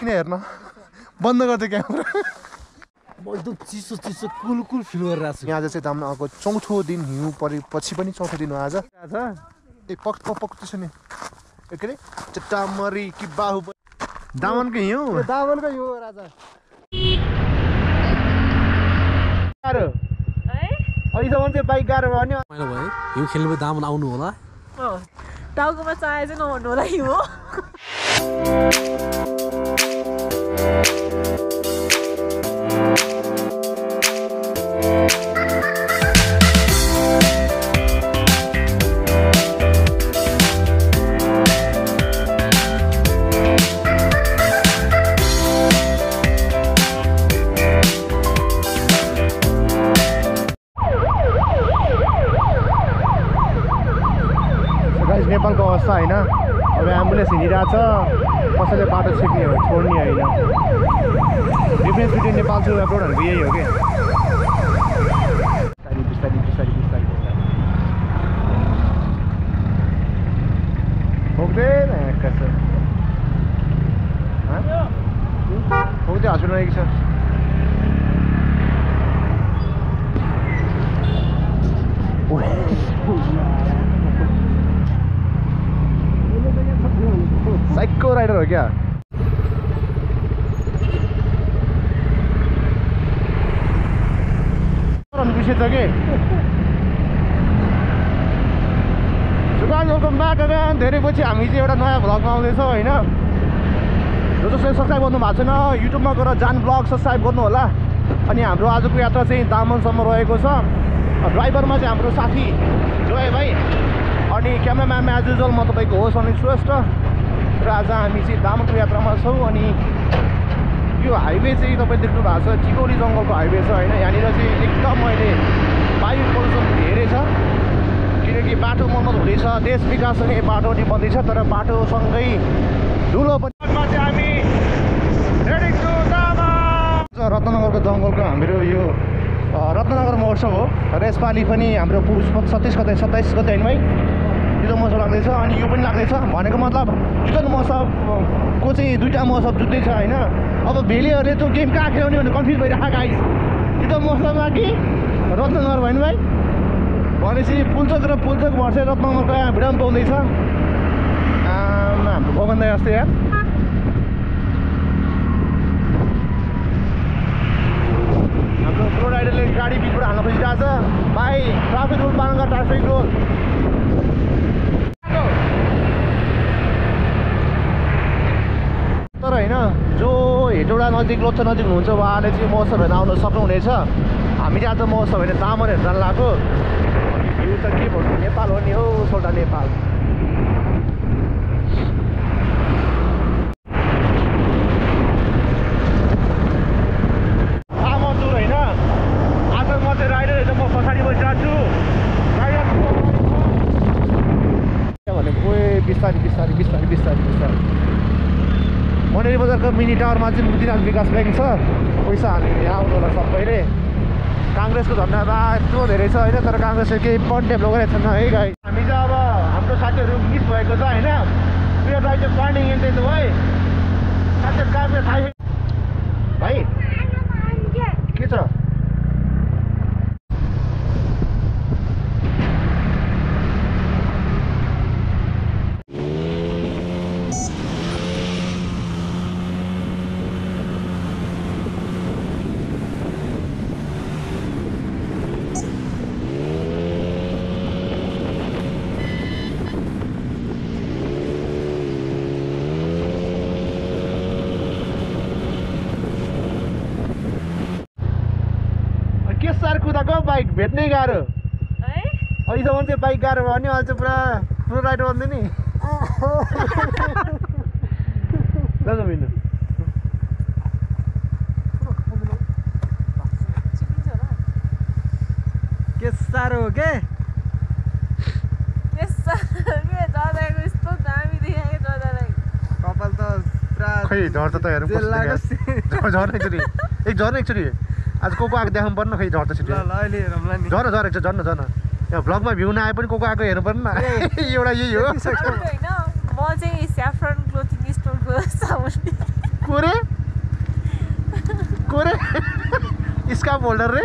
किन हेर्न? बन्द गरिदियो क्यामेरा म एकदम चिसो चिसो कुल कुल फिल गरिरहेको छु। यहाँ चाहिँ दामनको चौथो दिन हिउँ परेपछि पनि चौथो दिन हो आज। ए पक पक पक त्यसो नि। के अरे चट्टामरी कि बाहु दामनको हिउँ? दामनको यो राजा। गाह्रो। अहिलेसम्म चाहिँ बाइक गाह्रो भयो भने मैले भयो हिउँ खेल्नु दामन आउनु होला। टाउकोमा चाहे चाहिँ नभन्नु होला हिउँ। Thank पुग्दैन कसो पुग्दै हस्पिटल आएको छ साइको राइडर हो क्या विषय छ कि सुभाष वेलकम ब्याक अगान धेरै हामी चाहिँ एउटा नयाँ भ्लगमा आउँदैछौँ होइन जो जसले सब्सक्राइब गर्नु भएको छैन युट्युबमा गएर जान ब्लग सब्सक्राइब गर्नु होला अनि हाम्रो आजको यात्रा चाहिँ दामनसम्म रहेको छ ड्राइभरमा चाहिँ हाम्रो साथी जोय भाइ अनि क्यामेराम्यानमा एज युजल म तपाईँको होस् अनि श्रेष्ठ र आज हामी चाहिँ दामनको यात्रामा छौँ अनि यो हाइवे चाहिँ तपाईँ देख्नु भएको छ चिकौली जङ्गलको हाइवे छ होइन यहाँनिर चाहिँ एकदम अहिले वायु पल्युसन धेरै छ किनकि बाटो मर्मत हुँदैछ देश विकाससँगै बाटो पनि बन्दैछ तर बाटोसँगै धुलो पनि चाहिँ हामी। रत्नगरको जङ्गलको हाम्रो यो रत्नगर महोत्सव हो र यसपालि पनि हाम्रो पुरुष सत्ताइस गते सत्ताइस गते होइन भाइ? युद्ध महोत्सव लाग्दैछ अनि यो पनि लाग्दैछ। भनेको मतलब युद्ध महोत्सवको चाहिँ दुइटा महोत्सव जुट्दैछ होइन? अब भेलीहरूले त्यो गेम कहाँ खेलाउने भनेर कन्फ्युज भइरहेको गाइस युद्ध महोत्सवमा कि रत्नगर भयो नि भाइ? भनेपछि पुल्चोक र पुल्चोक भर्से रत्नगरको यहाँ भिडियो पनि पाउँदैछ। आमा, हाम्रो दाई जस्तै यार हाम्रो प्रो राइडरले गाडी बिचबाट हाल्न खोजिरहेको छ। भाइ ट्राफिक रुल पालन ट्राफिक रुल। तर होइन जो हेटौँडा नजिक लोच्छा नजिक हुनुहुन्छ उहाँले चाहिँ महोत्सव हेर्न आउन सक्नुहुनेछ। हामी चाहिँ आज महोत्सव होइन तामन हेर्न जान यो त के भन्नु नेपाल हो नि हौ सोल्टा नेपाल। मनेरी बजारको मिनी टावरमा चाहिँ मुक्तिनाथ विकास ब्याङ्क छ। पैसा हाल्ने यहाँ आउनु होला सबैले। काङ्ग्रेसको झन्डा यत्रो धेरै छ होइन तर काङ्ग्रेसले केही पनि डेभलप गरेको छैन है गाई हामी चाहिँ अब हाम्रो साथीहरू मिस भएको छ होइन? इन द वे साथीहरू कहाँ थाहै। भाइ के छ? के सार कुदाएको बाइक भेट्नै गाह्रो। है? अहिलेसम्म चाहिँ बाइक गाह्रो भयो भने अहिले चाहिँ पुरा पुरो राइड बन्दै नि। मिल्नु के साह्रो हो के? यस्तो के? जदाको यस्तो दामी देखाएको जदालाई कपाल त पुरा खै झर्छ त। झर्न एकचोटि। एक झर्न एकचोटि। आज को को आएको देखाउनु पर्ने खै झर्छ छिटो। झर झरेको छ झन् झन् यहाँ भ्लगमा भ्यू नआए पनि को को आएको हेर्नु पर्ने? एउटा यही हो। कोरे? कोरे? स्काफ होल्डर रे?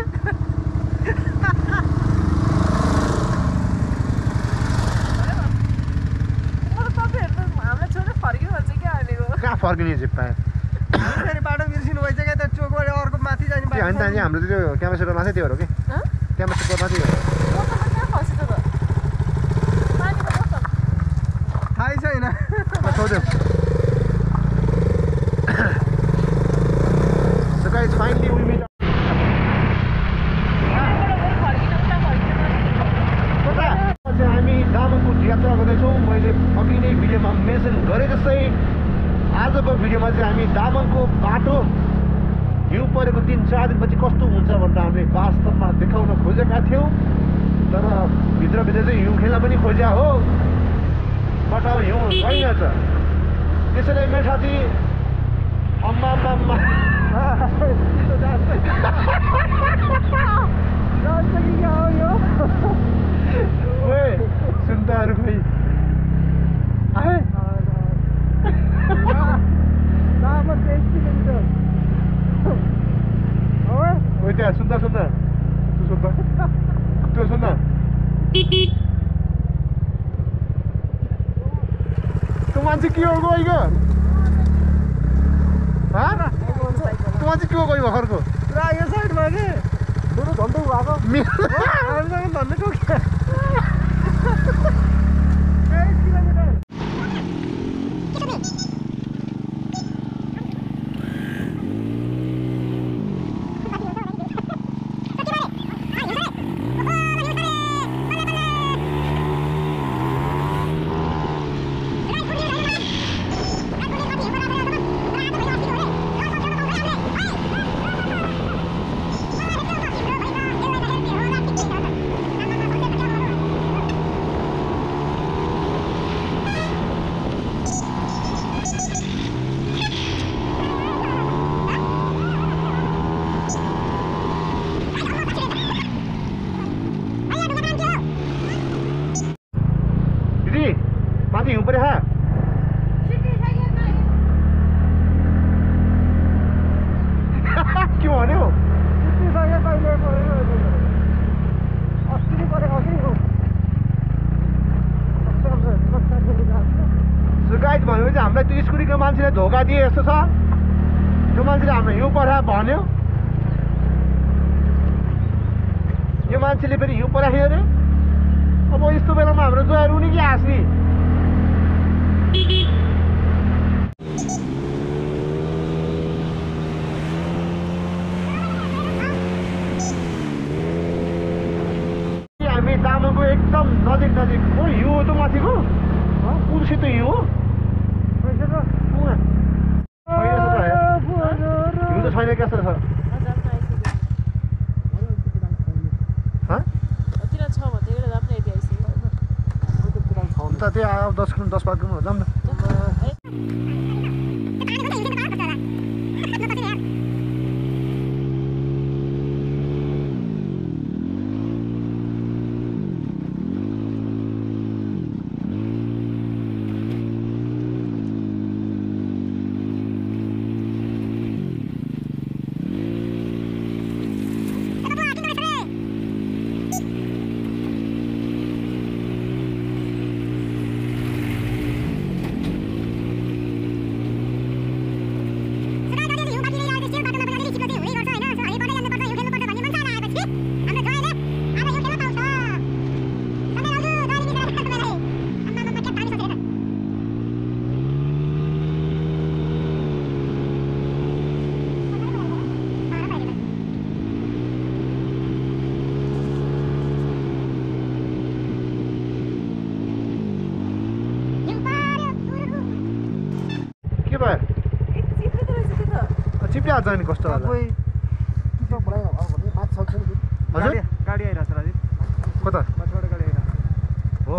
कहाँ फर्किने चाहिँ पाएँ माथि जाने त्यो होइन त नि हाम्रो त्यो क्यामेरा सेटर माथि कि? हँ? क्यामेरा सेटर माथि थाहै छैन। सोध्यो। यात्रा गर्दैछौँ। मैले अघि नै भिडियोमा मेन्सन गरे जस्तै आजको भिडियोमा चाहिँ हामी दामनको बाटो हिउँ परेको तिन चार दिनपछि कस्तो हुन्छ भनेर हामीले वास्तवमा देखाउन खोजेका थियौँ। तर भित्रभित्र चाहिँ हिउँ खेल्न पनि खोज्या हो। बट अब हिउँ छैन छ त्यसैले मेठाती अम्मा अम्मा अम्मा। सुन्ताहरू खोइ आए ओए त्यहाँ सुन्दा सुन्दा त्यो सुन्दा त्यो सुन्दा त्यो मान्छे के हो गइग त्यो मान्छे के? गइ भर्खरको पुरा यो साइडमा के बरु झन्डै भएको मेरो हिउँ पऱ्यो खा के भन्यो? अस्ति नै परेको कि सुगाइट भनेपछि हामीलाई त्यो स्कुटीको मान्छेले धोका दिए जस्तो छ। त्यो मान्छेले हामीलाई हिउँ परा भन्यो। यो मान्छेले फेरि हिउँ पराख्यो अरे। अब यस्तो बेलामा हाम्रो जोया रुनी कि हाँस्ने? हामी तामाङको एकदम नजिक नजिक। हो हिउँ हो? त माथिको कुर्सी त हिउँ हो। हिउँ त छैन छ हँ? तिर छ भन्दै गरेर राम्रो यदि आइसक्यो अन्त त्यो अब दस किलो दस बाह्र किलो जाऊँ न नि कस्तो होला? हजुर। गाडी आइरहेको छ राजीव कता? माथिबाट गाडी आइरहेको हो।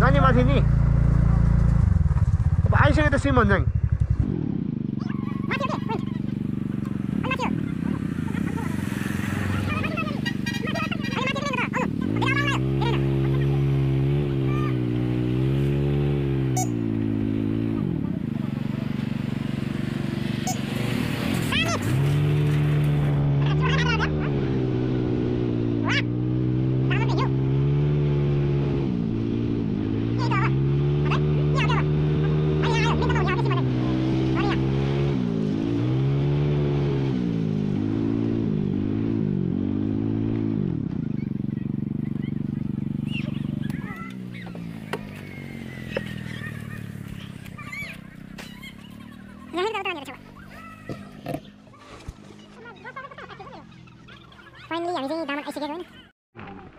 जाने माथि नि। अब आइसक्यो त सिम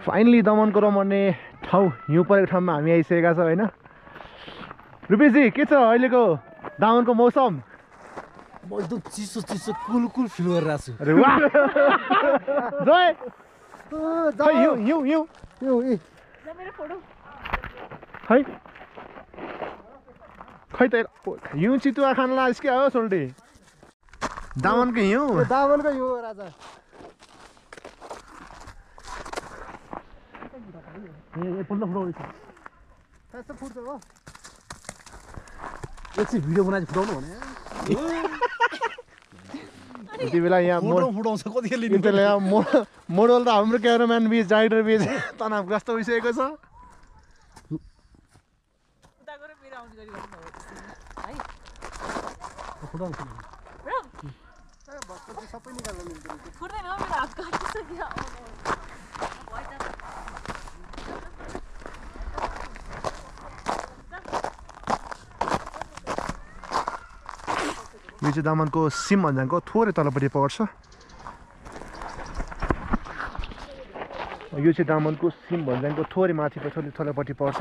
फाइनली दमनको रमाउने ठाउँ हिउँ परेको ठाउँमा हामी आइसकेका छौँ होइन रुपेशजी के छ अहिलेको दामनको मौसम म एकदम चिसो चिसो कुल फिल गरिरहेको छु है खै हिउँ हिउँ हिउँ त हिउँ चितुवा खान लाग्छ क्या हो सोल्टी? दामनको हिउँ? यो दामनको यो राजा। एकछिन भिडियो बनाएर फुटाउनु भने। यति बेला यहाँ फुटाउँछ बेला मो मोडल र हाम्रो क्यामेराम्यान बिच राइडर बिच तनावग्रस्त भइसकेको छ उता गएर मेरो आउने गरी गर्नु भयो है फुटाउनु सबै फुट्दैन हो मेरो हात यो चाहिँ दामनको सिम भन्ज्याङको थोरै तलपट्टि पर्छ यो चाहिँ दामनको सिम भन्ज्याङको थोरै माथि थोरै तलपट्टि पर्छ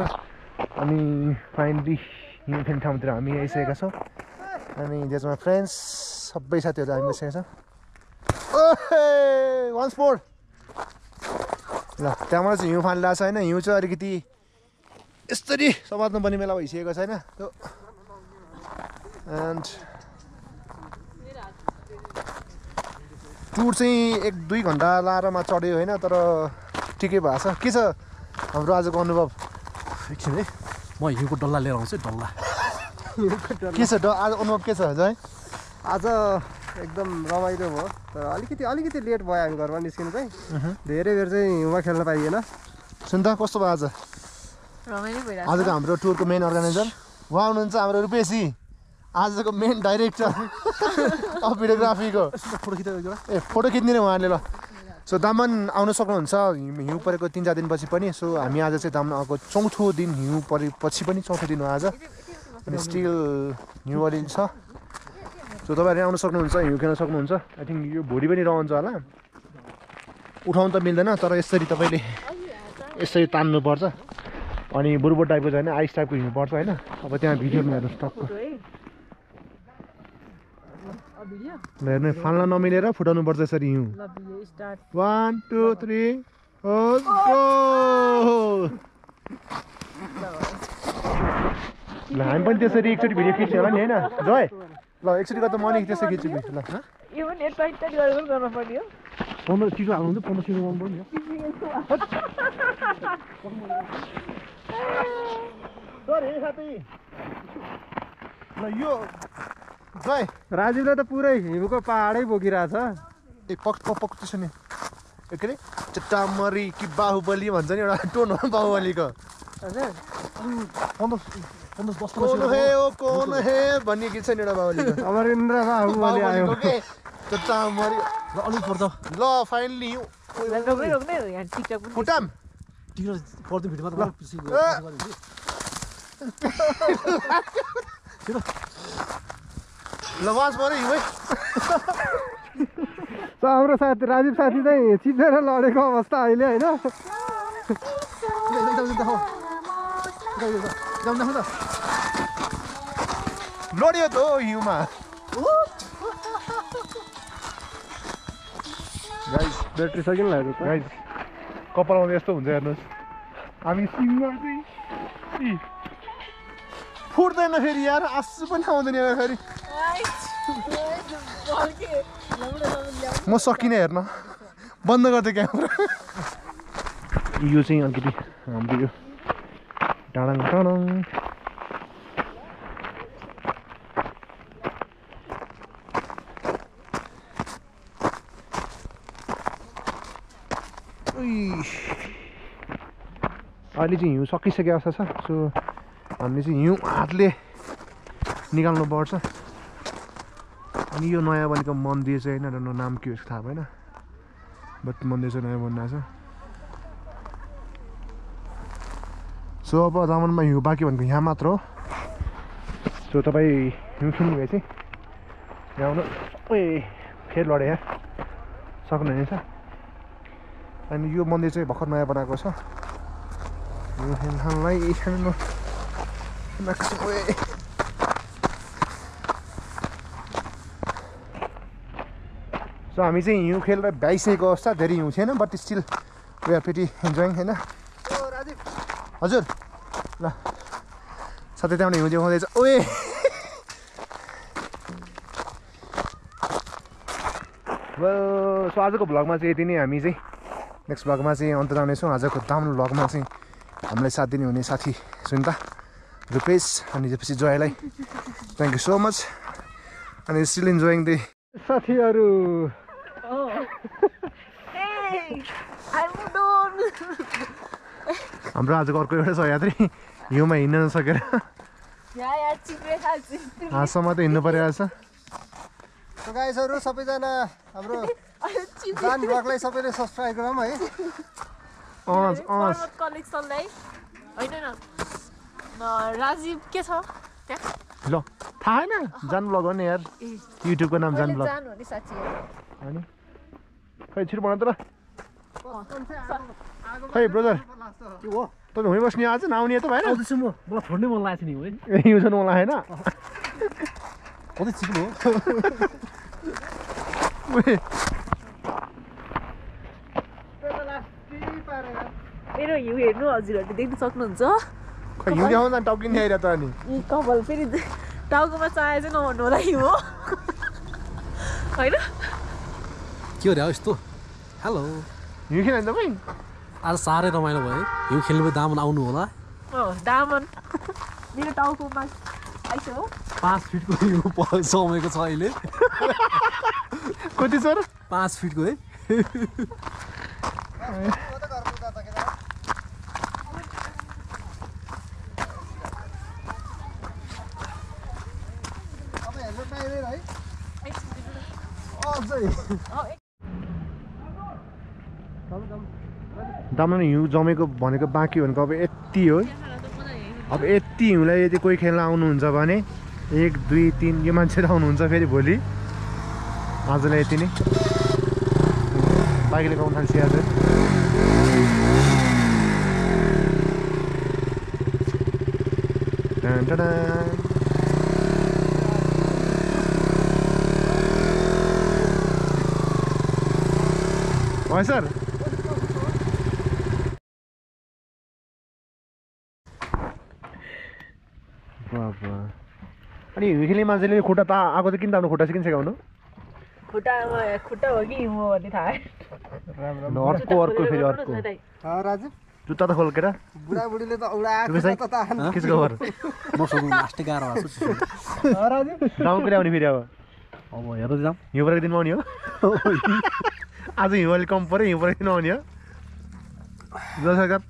अनि फाइनली हिउँखेन ठाउँतिर हामी आइसकेका छौँ अनि त्यसमा फ्रेन्ड्स सबै साथीहरू हामी बसिरहेका छौँ। वान स्पोर्ट ल त्यहाँबाट चाहिँ हिउँ फालिरहेको छ होइन हिउँ चाहिँ अलिकति यसरी समात्नु पर्ने बेला भइसकेको छैन। त्यो एन्ड टुर चाहिँ एक दुई घन्टा लारमा चढ्यो होइन तर ठिकै भएको छ। के छ हाम्रो आजको अनुभव? एकछिन है म हिउँको डल्ला लिएर आउँछु डल्ला। के छ ड आज अनुभव के छ है आज एकदम रमाइलो भयो। तर अलिकति अलिकति लेट भयो हामी घरमा निस्किनु चाहिँ। धेरै बेर चाहिँ हिउँमा खेल्न पाइएन। सुन त कस्तो भयो आज? आजको हाम्रो टुरको मेन अर्गनाइजर उहाँ हुनुहुन्छ हाम्रो रुपेशी। आजको मेन डाइरेक्टर अफ भिडियोग्राफीको। फोटो एउटा ए फोटो खिच्ने उहाँले ल। सो दामन आउनु सक्नुहुन्छ। हिउँ हिउँ परेको तिन चार दिनपछि पनि। सो हामी आज चाहिँ दामन आएको चौथो दिन हिउँ परेपछि पनि चौथो दिन हो आज। अनि स्टिल हिउँ अलिअलि छ। सो तपाईँहरू आउनु सक्नुहुन्छ हिउँ खेल्न सक्नुहुन्छ। आई थिङ्क यो भोलि पनि रहन्छ होला। उठाउनु त मिल्दैन तर यसरी तपाईँले यसरी तान्नुपर्छ। अनि बुर्बोट टाइपको छ आइस टाइपको हिउँ पर्छ होइन? अब त्यहाँ भिडियोमा हेर्नुहोस् टक्क हेर्नु फाल्न नमिलेर फुटाउनु पर्छ यसरी हिउँ। वान टू थ्री ल हामी पनि त्यसरी एकचोटि भिडियो खिच्यो होला नि होइन? जय। ल एकचोटि गर्दा म अलिक त्यसै खिच्छु भिडियो ल यो पनि टाइट टाइट गरेर पनि गर्नु पर्यो। पन्ध्र चिसो हाल्नु हुन्छ पन्ध्र चिसो गर्नु पर्यो। ल यो जय। राजीवले त पुरै हिउँको पहाडै बोकिरहेछ। ए पक पक पक त्यसो नि। के अरे चट्टामरी कि बाहुबली भन्छ नि एउटा टोन हो बाहुबलीको पन्ध्र कौन हे ओ कौन हे भन्ने गीत छ नि एउटा बाहुबलीको अमरेन्द्र बाहुबली आयो बाहुबलीको के चट्टामरी र अलिक पर्छ ल फाइनली रोक्नै रोक्नै यहाँ टिकटक पनि फुटाम टिकट पर्दैन भिडियोमा त मलाई पछि ए! ल वास पऱ्यो हिउँ है त हाम्रो साथी राजीव साथी चाहिँ चिपेर लडेको अवस्था अहिले होइन लड्यो त हो हिउँमा गाइस ब्याट्री सकिन लाग्यो त गाइस कपालमा यस्तो हुन्छ हेर्नुहोस् हामी सिङ्गल चाहिँ फुट्दैन फेरि यार आँसु पनि आउँदैन यार फेरि म सकिनँ हेर्न बन्द गरिदिएँ क्यामेरा यो चाहिँ अलिकति हाम्रो यो टाढाङ टाढाङ। अहिले चाहिँ हिउँ सकिसकेको अवस्था छ सो हामीले चाहिँ हिउँ हातले निकाल्नु पर्छ अनि यो नयाँ बनेको मन्दिर चाहिँ होइन नाम के हो थाहा भएन बट मन्दिर चाहिँ नयाँ बनाएको छ सो अब दामनमा हिउँ बाँकी भनेको यहाँ मात्र हो। सो तपाईँ हिउँ भए चाहिँ यहाँ आउनु। सबै फेरि लडे यहाँ। सक्नुहुनेछ अनि यो मन्दिर चाहिँ भर्खर नयाँ बनाएको छ। सो हामी चाहिँ हिउँ खेलेर भ्याइसकेको अवस्था। धेरै हिउँ थिएन but still we are pretty enjoying होइन? हजुर। ल साथै त्यहाँबाट हिउँ देखाउँदैछ ओए। सो आजको भ्लगमा चाहिँ यति नै हामी चाहिँ नेक्स्ट भ्लगमा चाहिँ अन्त जानेछौँ। आजको दामन भ्लगमा चाहिँ हामीलाई साथ दिने हुने साथी सुन्ता रुपेश अनि त्यसपछि जयलाई। थ्याङ्क यू सो मच अनि स्टिल इन्जोइङ दि साथीहरू। हाम्रो आजको अर्को एउटा सहयात्री। हिउँमा हिँड्न नसकेर। हातसम्म त हिँड्नु परिरहेछ गाइसहरू सबैजना हाम्रो जान ब्लगलाई सबैले सब्सक्राइब गरौँ है। अँ अँ कलेक्सनलाई। होइन न न, राजीव के छ? ल थाहा छैन जान ब्लग हो नि यार। युट्युबको नाम जान ब्लग। जानु नि साँच्ची। अनि खै छिटो भन त ल। खै ब्रदर। के हो। तपाईँ हुँदै बस्ने आज नआउने त भएन। आउँदैछु म। मलाई छोड्नै मन लागेको छ नि है हिउँ मलाई होइन कतै चिक्नु हो? मेरो हिउँ हेर्नु हजुरहरूले देख्न सक्नुहुन्छ। खै हिउँ देखाउँदा टाउकिने आइरहेको त अनि। यी कपाल फेरि टाउकोमा चाहे चाहिँ नभन्नु होला हिउँ हो। होइन? के हो रे यस्तो? हेलो हिउँ खेल तपाईँ आज साह्रै रमाइलो भयो है। हिउँ खेल्नु दामन आउनु होला। दामन। मेरो टाउकोमा पाँच फिटको हिउँ जमेको छ अहिले। कति सर पाँच फिटको है अब हेर्नु पाइँदैन है अझै अँ, एक- दामन हिउँ जमेको भनेको बाँकी भनेको अब यति हो। अब यति हिउँलाई यदि कोही खेल्न आउनुहुन्छ भने एक दुई तिन यो मान्छे आउनुहुन्छ फेरि भोलि। आजलाई यति नै। बाइकले गाउनु थाल्छ आज। भयो सर। अनि खेल्ने मान्छेले खुट्टा ता आएको चाहिँ किन तान्नु खुट्टा चाहिँ किन सिकाउनु खुट्टामा खुट्टा हो कि हिउँ हो भन्ने थाहा अर्को अर्को फेरि अर्को अँ, राजु जुत्ता त खोल्केर बुढाबुढीले त औडा रुपेश दाइ? त तान के चाहिँ खबर म सोध्नु लास्टै गाह्रो भएको छ अँ, राजु गाउँ कहिले आउने फेरि अब अब हेर्दै जाऊँ हिउँ परेको दिनमा आउने हो आज हिउँ अलिक कम पऱ्यो हिउँ परेको दिन आउने हो जय सरकार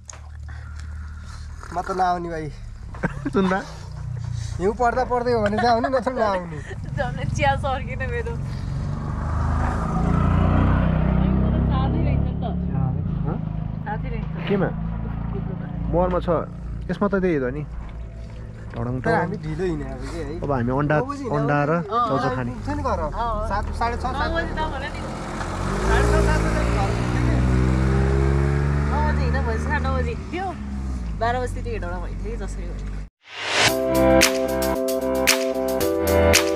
म त नआउने भाइ सुन्दा हिउँ पर्दा पर्दै हो भने चाहिँ आउने नत्र नआउने चिया सर्किन मेरो। केमा? मोहरमा छ। यसमा त त्यही हो नि। हामी ढिलो हिँड्यो अब के है। अब हामी अन्डा अन्डा र चाउचाउ खाने। साढे छ नौ। बजी बाह्र बजीतिर कि जसरी Thank